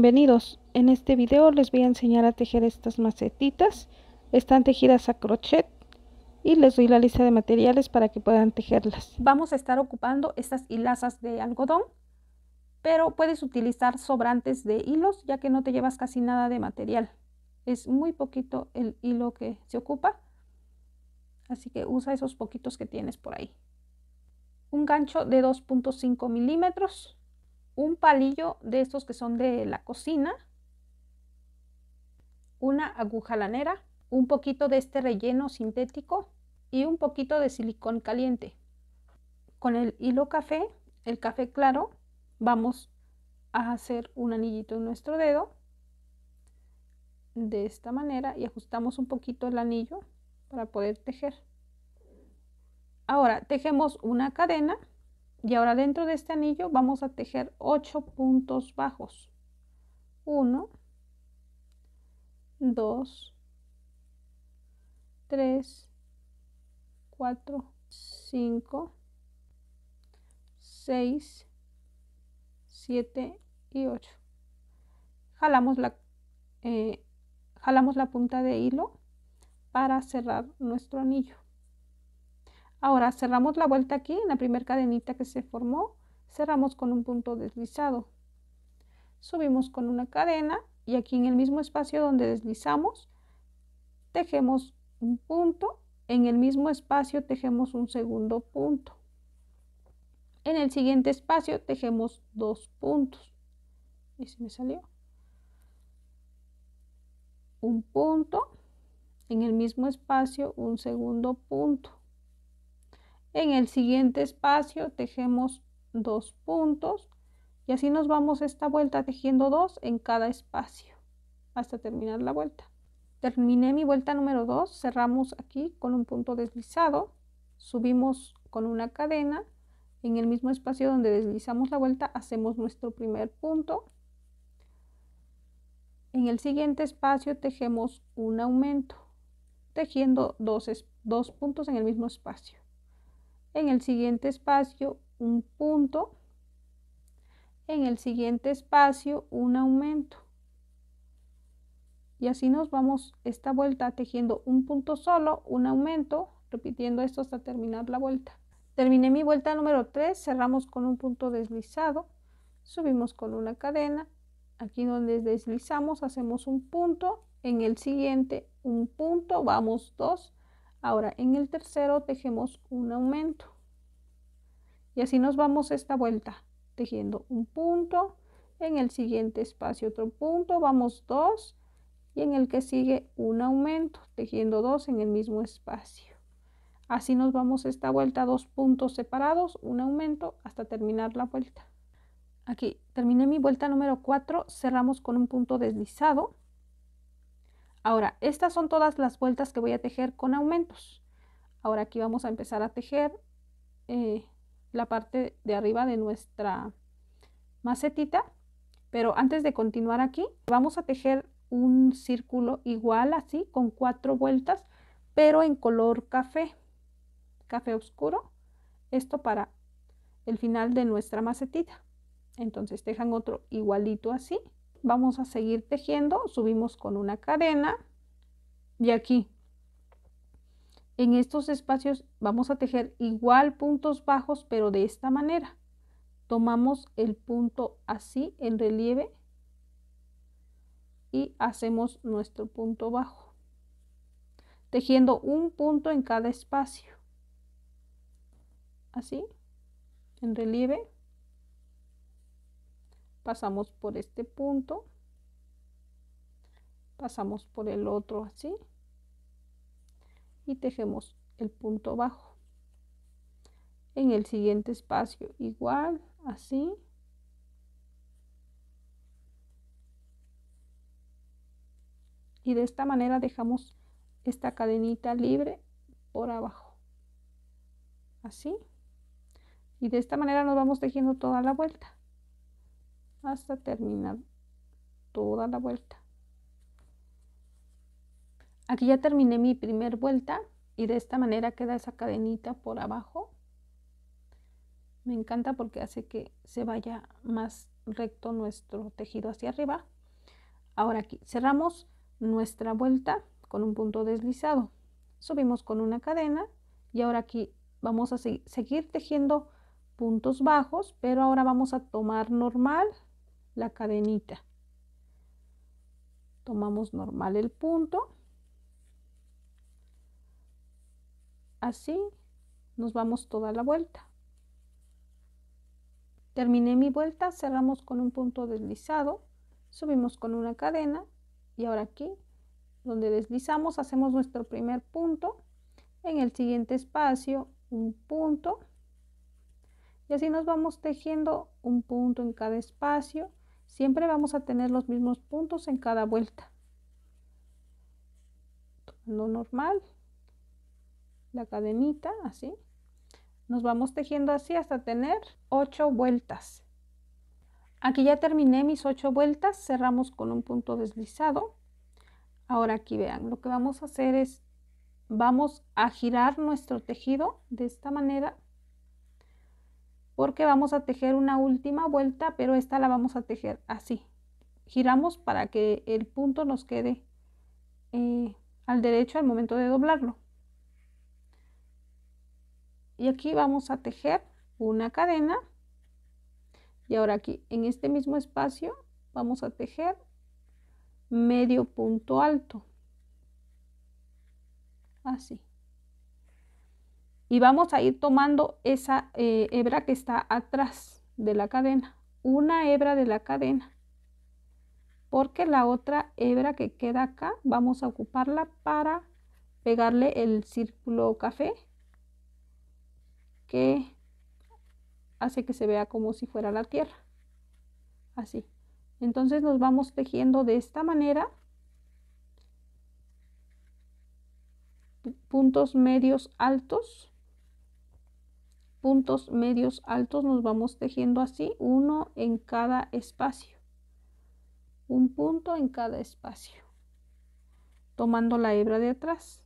Bienvenidos, en este video les voy a enseñar a tejer estas macetitas, están tejidas a crochet y les doy la lista de materiales para que puedan tejerlas. Vamos a estar ocupando estas hilazas de algodón, pero puedes utilizar sobrantes de hilos ya que no te llevas casi nada de material. Es muy poquito el hilo que se ocupa, así que usa esos poquitos que tienes por ahí. Un gancho de 2.5 milímetros un palillo de estos que son de la cocina, una aguja lanera, un poquito de este relleno sintético y un poquito de silicón caliente. Con el hilo café, el café claro, vamos a hacer un anillito en nuestro dedo de esta manera y ajustamos un poquito el anillo para poder tejer. Ahora tejemos una cadena y ahora dentro de este anillo vamos a tejer 8 puntos bajos. 1, 2, 3, 4, 5, 6, 7 y 8. Jalamos la, eh, jalamos la punta de hilo para cerrar nuestro anillo. Ahora cerramos la vuelta aquí en la primera cadenita que se formó, cerramos con un punto deslizado. Subimos con una cadena y aquí en el mismo espacio donde deslizamos, tejemos un punto, en el mismo espacio tejemos un segundo punto. En el siguiente espacio tejemos dos puntos. Y se me salió. Un punto, en el mismo espacio un segundo punto en el siguiente espacio tejemos dos puntos y así nos vamos esta vuelta tejiendo dos en cada espacio hasta terminar la vuelta. Terminé mi vuelta número 2, cerramos aquí con un punto deslizado, subimos con una cadena, en el mismo espacio donde deslizamos la vuelta hacemos nuestro primer punto. En el siguiente espacio tejemos un aumento, tejiendo dos, dos puntos en el mismo espacio en el siguiente espacio un punto, en el siguiente espacio un aumento. Y así nos vamos esta vuelta tejiendo un punto solo, un aumento, repitiendo esto hasta terminar la vuelta. Terminé mi vuelta número 3, cerramos con un punto deslizado, subimos con una cadena, aquí donde deslizamos hacemos un punto, en el siguiente un punto, vamos dos, Ahora en el tercero tejemos un aumento. Y así nos vamos esta vuelta, tejiendo un punto, en el siguiente espacio otro punto, vamos dos, y en el que sigue un aumento, tejiendo dos en el mismo espacio. Así nos vamos esta vuelta, dos puntos separados, un aumento, hasta terminar la vuelta. Aquí terminé mi vuelta número 4, cerramos con un punto deslizado Ahora, estas son todas las vueltas que voy a tejer con aumentos. Ahora aquí vamos a empezar a tejer eh, la parte de arriba de nuestra macetita. Pero antes de continuar aquí, vamos a tejer un círculo igual así, con cuatro vueltas, pero en color café, café oscuro. Esto para el final de nuestra macetita. Entonces tejan otro igualito así vamos a seguir tejiendo subimos con una cadena y aquí. En estos espacios vamos a tejer igual puntos bajos pero de esta manera. Tomamos el punto así en relieve y hacemos nuestro punto bajo tejiendo un punto en cada espacio. Así en relieve pasamos por este punto pasamos por el otro así y tejemos el punto bajo. En el siguiente espacio igual así. Y de esta manera dejamos esta cadenita libre por abajo así. Y de esta manera nos vamos tejiendo toda la vuelta hasta terminar toda la vuelta. Aquí ya terminé mi primer vuelta y de esta manera queda esa cadenita por abajo. Me encanta porque hace que se vaya más recto nuestro tejido hacia arriba. Ahora aquí cerramos nuestra vuelta con un punto deslizado. Subimos con una cadena y ahora aquí vamos a seguir tejiendo puntos bajos, pero ahora vamos a tomar normal la cadenita. Tomamos normal el punto. Así nos vamos toda la vuelta. Terminé mi vuelta, cerramos con un punto deslizado, subimos con una cadena y ahora aquí donde deslizamos hacemos nuestro primer punto en el siguiente espacio un punto y así nos vamos tejiendo un punto en cada espacio siempre vamos a tener los mismos puntos en cada vuelta. Tomando normal la cadenita así. Nos vamos tejiendo así hasta tener ocho vueltas. Aquí ya terminé mis ocho vueltas cerramos con un punto deslizado. Ahora aquí vean lo que vamos a hacer es vamos a girar nuestro tejido de esta manera porque vamos a tejer una última vuelta pero esta la vamos a tejer así. Giramos para que el punto nos quede eh, al derecho al momento de doblarlo. Y aquí vamos a tejer una cadena. Y ahora aquí en este mismo espacio vamos a tejer medio punto alto. Así. Y vamos a ir tomando esa eh, hebra que está atrás de la cadena, una hebra de la cadena, porque la otra hebra que queda acá vamos a ocuparla para pegarle el círculo café que hace que se vea como si fuera la tierra, así. Entonces nos vamos tejiendo de esta manera puntos medios altos puntos medios altos nos vamos tejiendo así uno en cada espacio. Un punto en cada espacio. Tomando la hebra de atrás.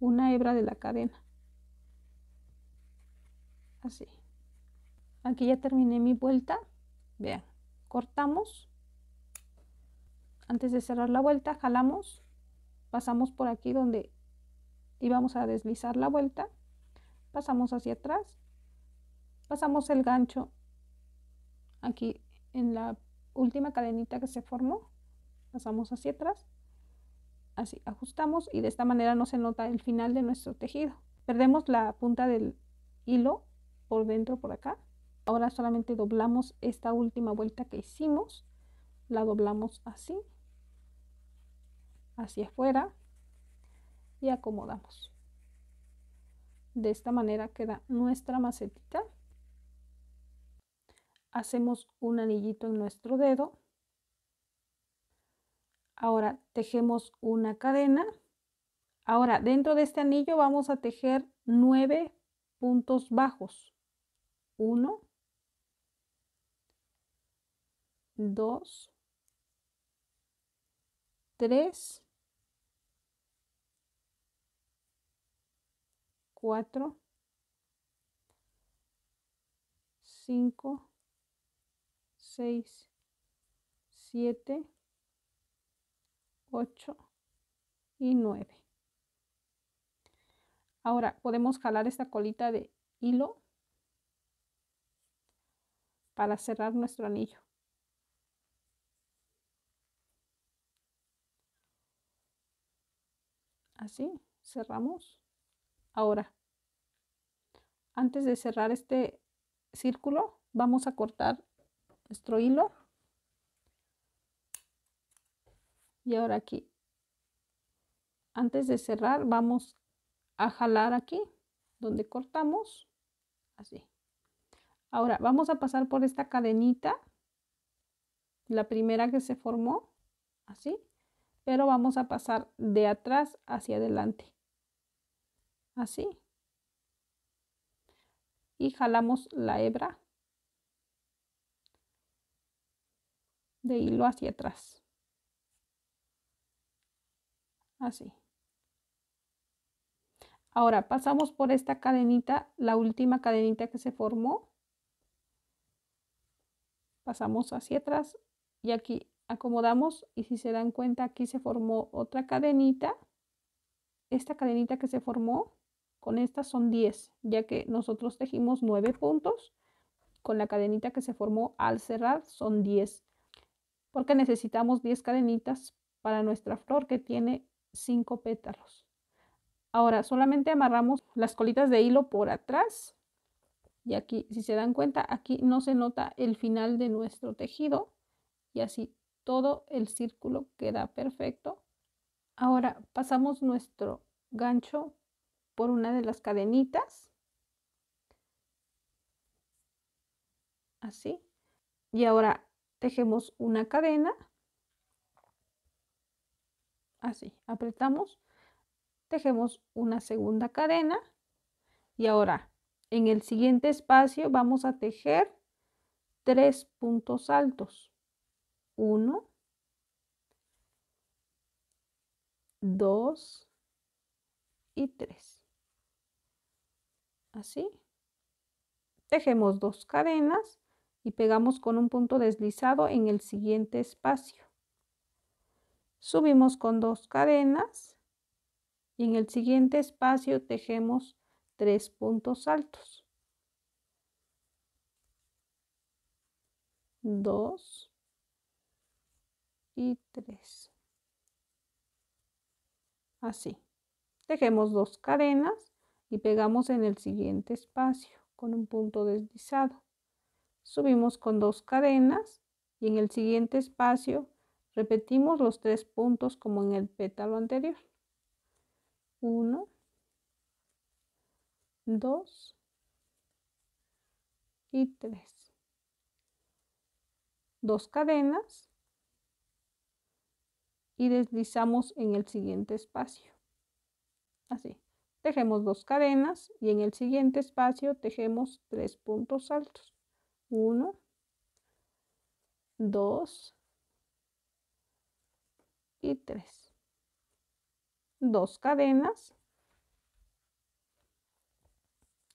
Una hebra de la cadena. Así. Aquí ya terminé mi vuelta. Vean cortamos. Antes de cerrar la vuelta jalamos. Pasamos por aquí donde y vamos a deslizar la vuelta pasamos hacia atrás pasamos el gancho aquí en la última cadenita que se formó pasamos hacia atrás así ajustamos y de esta manera no se nota el final de nuestro tejido perdemos la punta del hilo por dentro por acá ahora solamente doblamos esta última vuelta que hicimos la doblamos así hacia afuera y acomodamos. De esta manera queda nuestra macetita. Hacemos un anillito en nuestro dedo. Ahora tejemos una cadena. Ahora dentro de este anillo vamos a tejer nueve puntos bajos. Uno, dos, tres, 4, 5, 6, 7, 8 y 9. Ahora podemos jalar esta colita de hilo para cerrar nuestro anillo. Así, cerramos. Ahora, antes de cerrar este círculo, vamos a cortar nuestro hilo. Y ahora aquí, antes de cerrar, vamos a jalar aquí, donde cortamos, así. Ahora, vamos a pasar por esta cadenita, la primera que se formó, así, pero vamos a pasar de atrás hacia adelante así y jalamos la hebra de hilo hacia atrás. Así. Ahora pasamos por esta cadenita la última cadenita que se formó. Pasamos hacia atrás y aquí acomodamos y si se dan cuenta aquí se formó otra cadenita. Esta cadenita que se formó con esta son 10 ya que nosotros tejimos 9 puntos con la cadenita que se formó al cerrar son 10 porque necesitamos 10 cadenitas para nuestra flor que tiene 5 pétalos ahora solamente amarramos las colitas de hilo por atrás y aquí si se dan cuenta aquí no se nota el final de nuestro tejido y así todo el círculo queda perfecto. Ahora pasamos nuestro gancho por una de las cadenitas. Así. Y ahora tejemos una cadena. Así, apretamos, tejemos una segunda cadena y ahora en el siguiente espacio vamos a tejer tres puntos altos. 1, 2 y 3. Así. Tejemos dos cadenas y pegamos con un punto deslizado en el siguiente espacio. Subimos con dos cadenas y en el siguiente espacio tejemos tres puntos altos. 2 y 3. Así. Tejemos dos cadenas y pegamos en el siguiente espacio con un punto deslizado. Subimos con dos cadenas y en el siguiente espacio repetimos los tres puntos como en el pétalo anterior. 1, 2 y 3. Dos cadenas y deslizamos en el siguiente espacio. Así. Tejemos dos cadenas y en el siguiente espacio tejemos tres puntos altos. Uno, dos y tres. Dos cadenas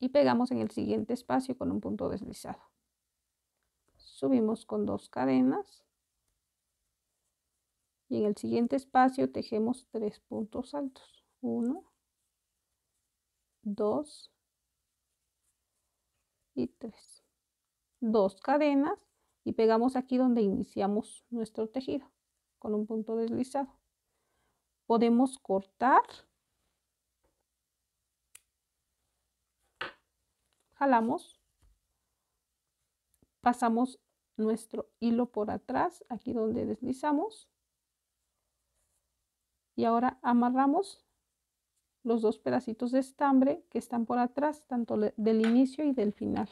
y pegamos en el siguiente espacio con un punto deslizado. Subimos con dos cadenas y en el siguiente espacio tejemos tres puntos altos. Uno, dos y tres. Dos cadenas y pegamos aquí donde iniciamos nuestro tejido con un punto deslizado. Podemos cortar. Jalamos. Pasamos nuestro hilo por atrás, aquí donde deslizamos y ahora amarramos los dos pedacitos de estambre que están por atrás, tanto del inicio y del final.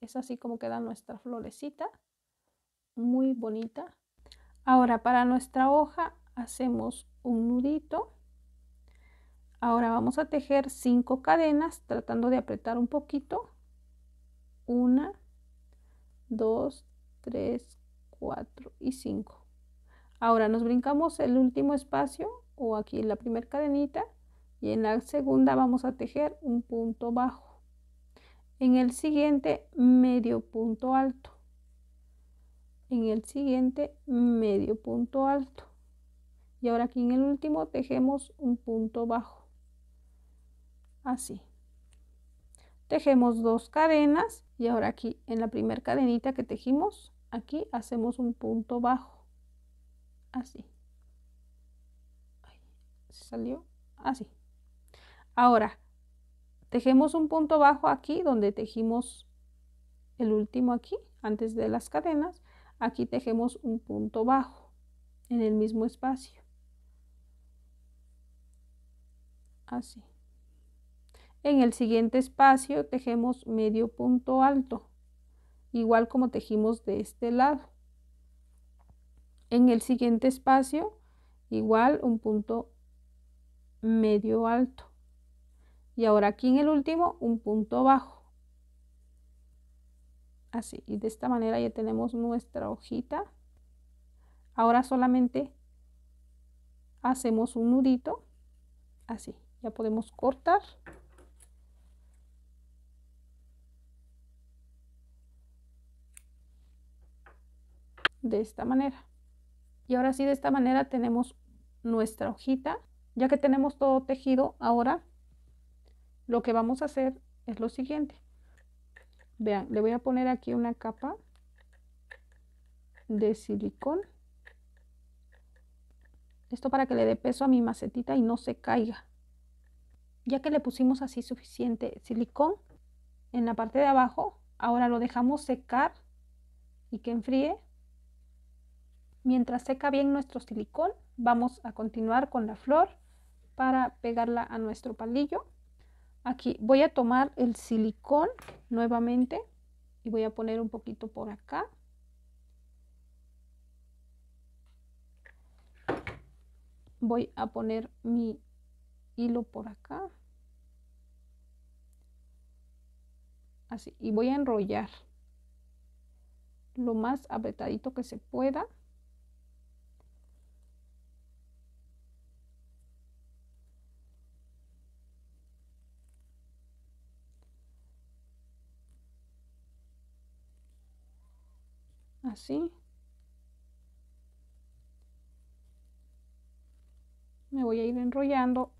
Es así como queda nuestra florecita, muy bonita. Ahora para nuestra hoja hacemos un nudito. Ahora vamos a tejer cinco cadenas tratando de apretar un poquito. Una, 2, 3, 4 y 5. Ahora nos brincamos el último espacio o aquí en la primera cadenita y en la segunda vamos a tejer un punto bajo. En el siguiente medio punto alto. En el siguiente medio punto alto. Y ahora aquí en el último tejemos un punto bajo. Así tejemos dos cadenas y ahora aquí en la primera cadenita que tejimos aquí hacemos un punto bajo. Así. Salió así. Ahora tejemos un punto bajo aquí donde tejimos el último aquí antes de las cadenas. Aquí tejemos un punto bajo en el mismo espacio. Así. En el siguiente espacio tejemos medio punto alto, igual como tejimos de este lado. En el siguiente espacio, igual un punto medio alto. Y ahora aquí en el último, un punto bajo. Así, y de esta manera ya tenemos nuestra hojita. Ahora solamente hacemos un nudito, así. Ya podemos cortar de esta manera. Y ahora sí, de esta manera tenemos nuestra hojita. Ya que tenemos todo tejido, ahora lo que vamos a hacer es lo siguiente. Vean, le voy a poner aquí una capa de silicón. Esto para que le dé peso a mi macetita y no se caiga. Ya que le pusimos así suficiente silicón en la parte de abajo, ahora lo dejamos secar y que enfríe. Mientras seca bien nuestro silicón, vamos a continuar con la flor para pegarla a nuestro palillo. Aquí voy a tomar el silicón nuevamente y voy a poner un poquito por acá. Voy a poner mi hilo por acá. Así, y voy a enrollar lo más apretadito que se pueda. Así. Me voy a ir enrollando.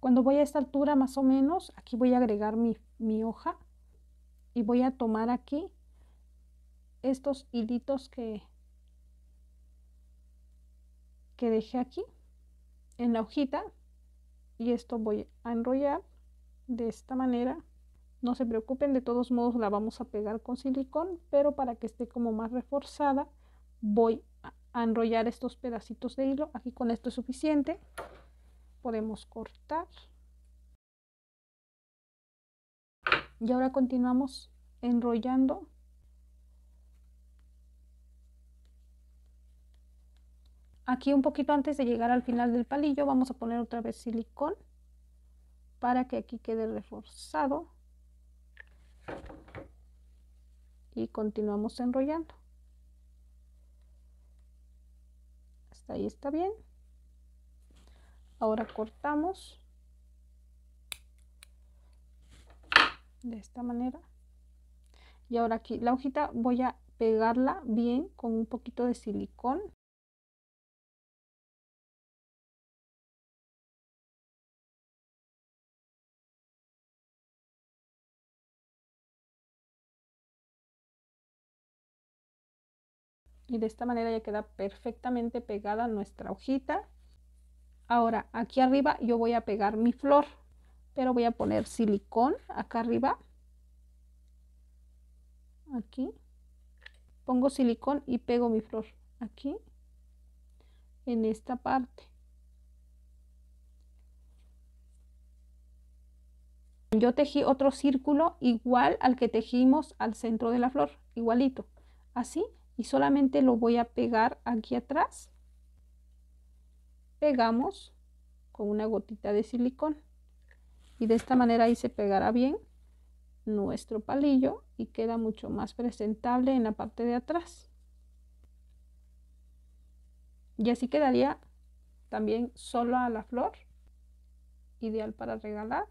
Cuando voy a esta altura más o menos, aquí voy a agregar mi, mi hoja y voy a tomar aquí estos hilitos que, que dejé aquí en la hojita y esto voy a enrollar de esta manera. No se preocupen, de todos modos la vamos a pegar con silicón, pero para que esté como más reforzada voy a enrollar estos pedacitos de hilo. Aquí con esto es suficiente. Podemos cortar. Y ahora continuamos enrollando. Aquí un poquito antes de llegar al final del palillo vamos a poner otra vez silicón para que aquí quede reforzado. Y continuamos enrollando. Hasta ahí está bien. Ahora cortamos. De esta manera. Y ahora aquí la hojita voy a pegarla bien con un poquito de silicón y de esta manera ya queda perfectamente pegada nuestra hojita. Ahora aquí arriba yo voy a pegar mi flor pero voy a poner silicón acá arriba. Aquí. Pongo silicón y pego mi flor aquí en esta parte. Yo tejí otro círculo igual al que tejimos al centro de la flor igualito. Así y solamente lo voy a pegar aquí atrás. Pegamos con una gotita de silicón y de esta manera ahí se pegará bien nuestro palillo y queda mucho más presentable en la parte de atrás. Y así quedaría también solo a la flor, ideal para regalar.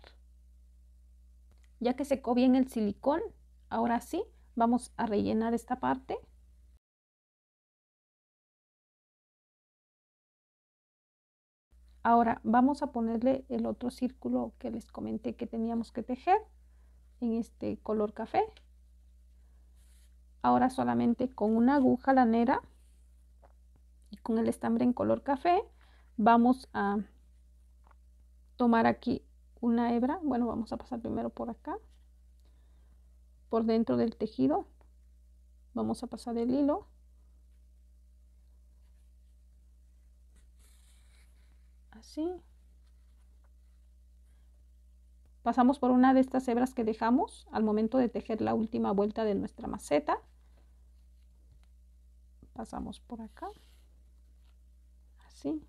Ya que secó bien el silicón, ahora sí vamos a rellenar esta parte Ahora vamos a ponerle el otro círculo que les comenté que teníamos que tejer en este color café. Ahora solamente con una aguja lanera y con el estambre en color café vamos a tomar aquí una hebra. Bueno, vamos a pasar primero por acá, por dentro del tejido. Vamos a pasar el hilo Pasamos por una de estas hebras que dejamos al momento de tejer la última vuelta de nuestra maceta. Pasamos por acá. Así.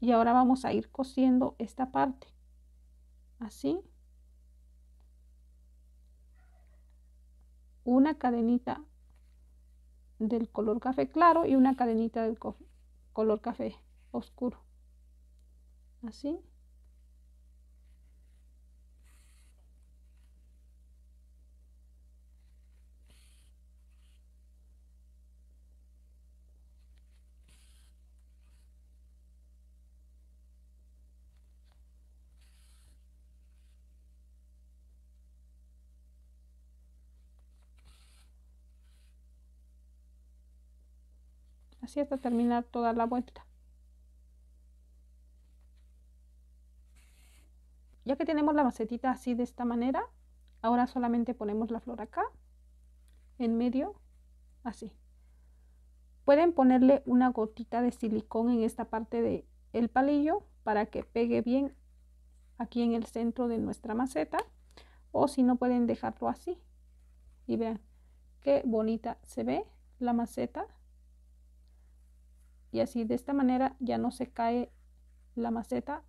Y ahora vamos a ir cosiendo esta parte. Así. Una cadenita del color café claro y una cadenita del color café oscuro. Así así hasta terminar toda la vuelta. Ya que tenemos la macetita así de esta manera ahora solamente ponemos la flor acá en medio así. Pueden ponerle una gotita de silicón en esta parte del el palillo para que pegue bien aquí en el centro de nuestra maceta o si no pueden dejarlo así. Y vean qué bonita se ve la maceta y así de esta manera ya no se cae la maceta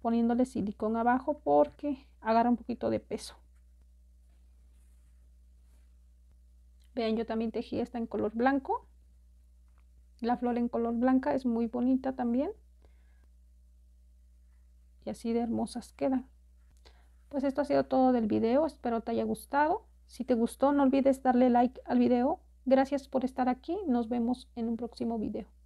poniéndole silicón abajo porque agarra un poquito de peso. Vean yo también tejí esta en color blanco. La flor en color blanca es muy bonita también. Y así de hermosas quedan. Pues esto ha sido todo del video espero te haya gustado. Si te gustó no olvides darle like al video. Gracias por estar aquí nos vemos en un próximo video